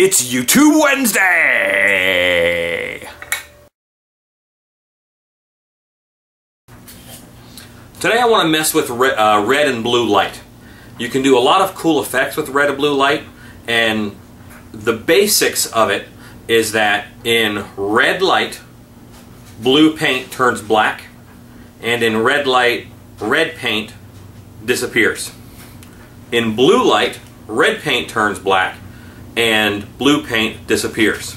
It's YouTube Wednesday! Today I want to mess with re uh, red and blue light. You can do a lot of cool effects with red and blue light and the basics of it is that in red light, blue paint turns black and in red light, red paint disappears. In blue light, red paint turns black and blue paint disappears.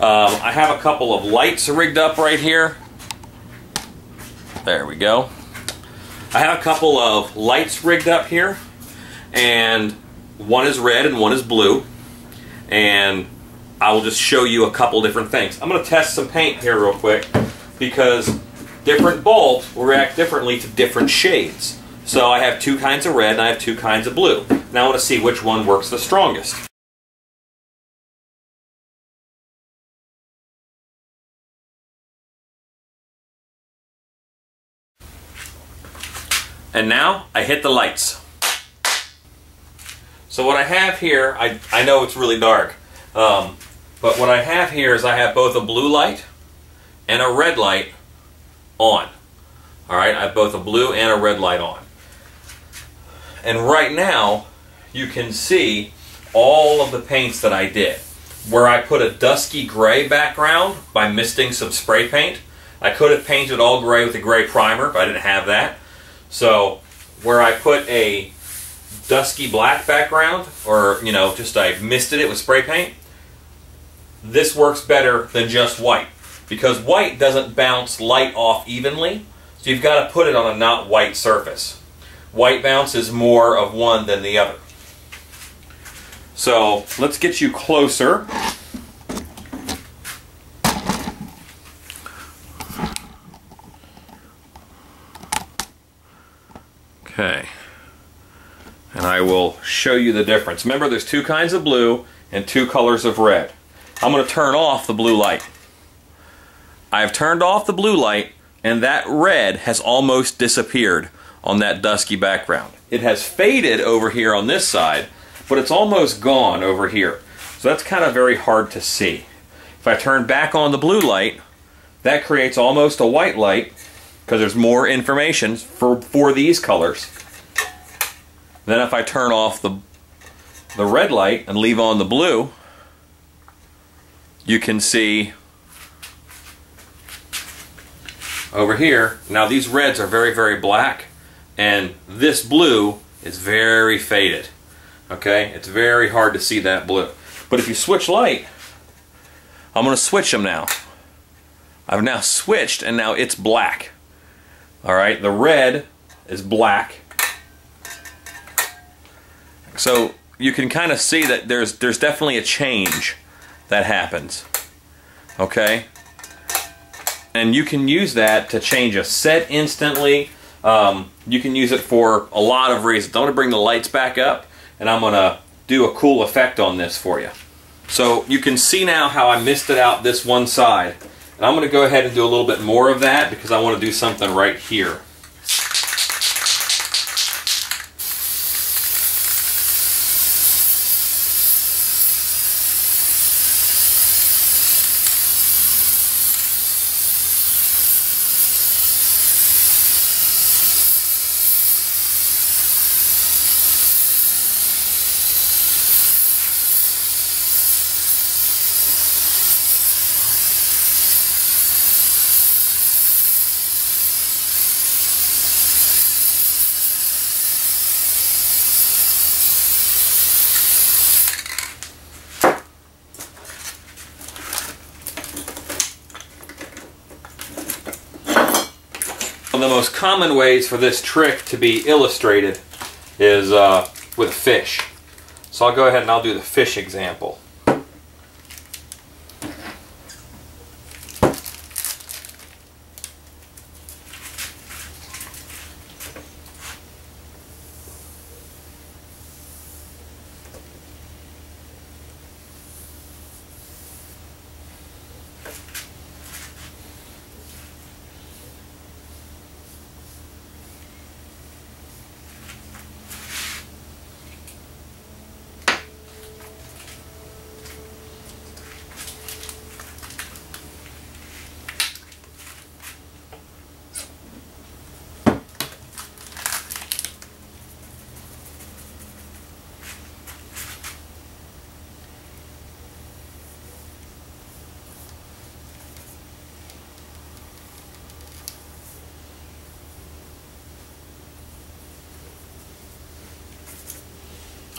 Um, I have a couple of lights rigged up right here. There we go. I have a couple of lights rigged up here and one is red and one is blue and I will just show you a couple different things. I'm going to test some paint here real quick because different bulbs will react differently to different shades. So I have two kinds of red and I have two kinds of blue. Now I want to see which one works the strongest. And now I hit the lights. So what I have here, I, I know it's really dark, um, but what I have here is I have both a blue light and a red light on. Alright, I have both a blue and a red light on. And right now, you can see all of the paints that I did. Where I put a dusky gray background by misting some spray paint. I could have painted all gray with a gray primer, but I didn't have that. So where I put a dusky black background, or you know, just I misted it with spray paint, this works better than just white. Because white doesn't bounce light off evenly, so you've got to put it on a not white surface. White bounces more of one than the other. So let's get you closer. Okay. And I will show you the difference. Remember there's two kinds of blue and two colors of red. I'm going to turn off the blue light. I've turned off the blue light and that red has almost disappeared on that dusky background. It has faded over here on this side, but it's almost gone over here. So that's kind of very hard to see. If I turn back on the blue light, that creates almost a white light because there's more information for, for these colors. Then if I turn off the, the red light and leave on the blue, you can see over here, now these reds are very, very black, and this blue is very faded. Okay, it's very hard to see that blue. But if you switch light, I'm going to switch them now. I've now switched and now it's black. Alright, the red is black. So you can kind of see that there's there's definitely a change that happens. Okay? And you can use that to change a set instantly. Um, you can use it for a lot of reasons. I'm going to bring the lights back up and I'm going to do a cool effect on this for you. So you can see now how I misted out this one side. And I'm going to go ahead and do a little bit more of that because I want to do something right here. One of the most common ways for this trick to be illustrated is uh, with fish. So I'll go ahead and I'll do the fish example.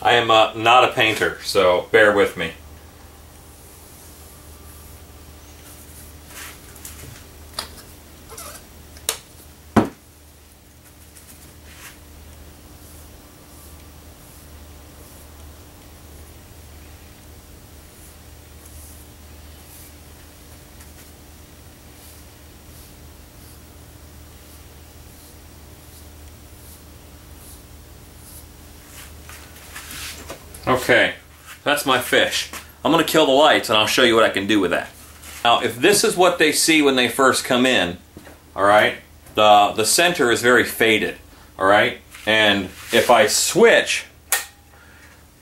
I am uh, not a painter, so bear with me. Okay, that's my fish. I'm going to kill the lights and I'll show you what I can do with that. Now, if this is what they see when they first come in, all right, the, the center is very faded, all right? And if I switch,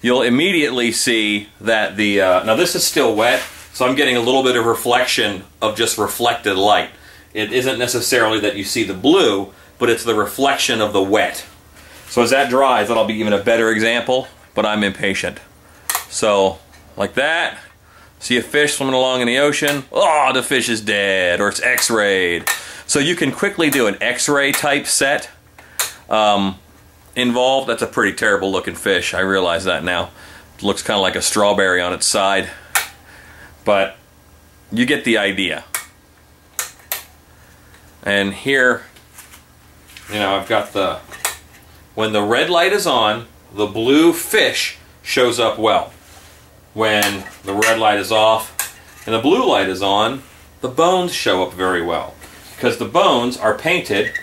you'll immediately see that the, uh, now this is still wet, so I'm getting a little bit of reflection of just reflected light. It isn't necessarily that you see the blue, but it's the reflection of the wet. So as that dries, that'll be even a better example but I'm impatient. So, like that, see a fish swimming along in the ocean, oh, the fish is dead, or it's x-rayed. So you can quickly do an x-ray type set um, involved. That's a pretty terrible looking fish, I realize that now. It looks kind of like a strawberry on its side. But you get the idea. And here, you know, I've got the, when the red light is on, the blue fish shows up well. When the red light is off and the blue light is on, the bones show up very well because the bones are painted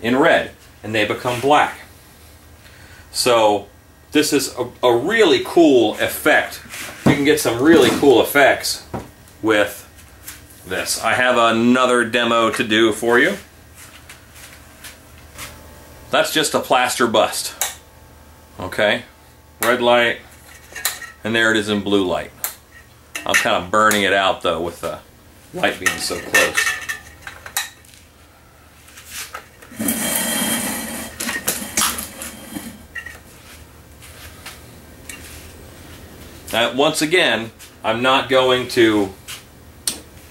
in red and they become black. So this is a, a really cool effect. You can get some really cool effects with this. I have another demo to do for you. That's just a plaster bust. Okay, red light, and there it is in blue light. I'm kind of burning it out though with the light being so close. Now, once again, I'm not going to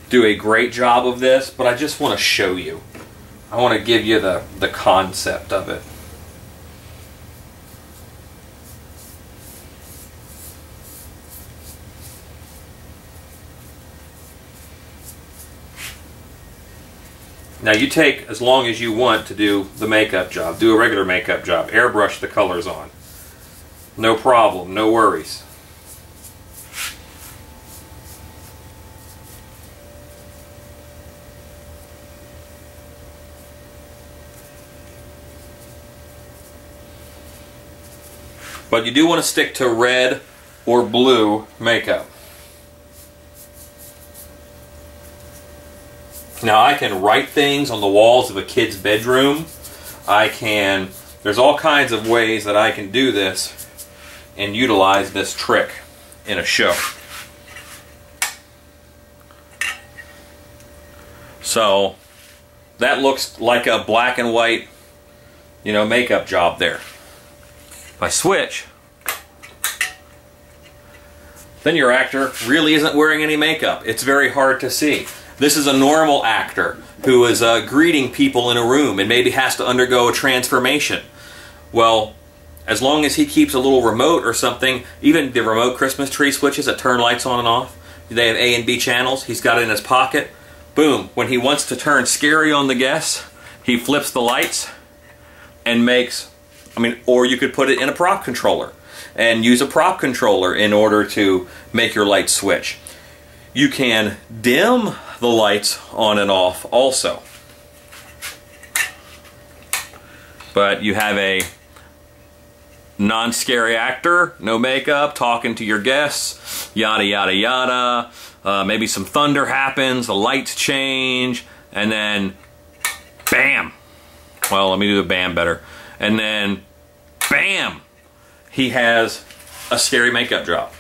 do a great job of this, but I just want to show you. I want to give you the, the concept of it. Now you take as long as you want to do the makeup job. Do a regular makeup job. Airbrush the colors on. No problem. No worries. But you do want to stick to red or blue makeup. Now I can write things on the walls of a kid's bedroom. I can, there's all kinds of ways that I can do this and utilize this trick in a show. So that looks like a black and white, you know, makeup job there. If I switch, then your actor really isn't wearing any makeup. It's very hard to see. This is a normal actor who is uh, greeting people in a room and maybe has to undergo a transformation. Well, as long as he keeps a little remote or something, even the remote Christmas tree switches that turn lights on and off, they have A and B channels, he's got it in his pocket. Boom, when he wants to turn scary on the guests, he flips the lights and makes, I mean, or you could put it in a prop controller and use a prop controller in order to make your light switch. You can dim the lights on and off also. But you have a non-scary actor, no makeup, talking to your guests, yada yada yada. Uh, maybe some thunder happens, the lights change, and then bam. Well, let me do the bam better. And then bam, he has a scary makeup job.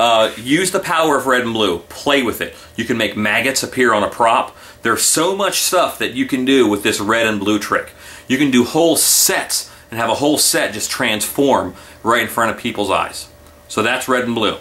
Uh, use the power of red and blue. Play with it. You can make maggots appear on a prop. There's so much stuff that you can do with this red and blue trick. You can do whole sets and have a whole set just transform right in front of people's eyes. So that's red and blue.